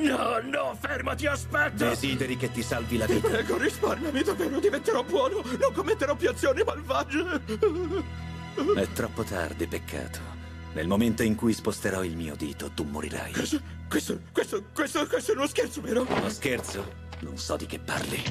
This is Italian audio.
No, no, fermati, aspetta! Desideri che ti salvi la Ti vita. prego, risparmiami davvero, diventerò buono. Non commetterò più azioni malvagie. È troppo tardi, peccato. Nel momento in cui sposterò il mio dito, tu morirai. Questo, questo, questo, questo, questo è uno scherzo, vero? Uno scherzo? Non so di che parli.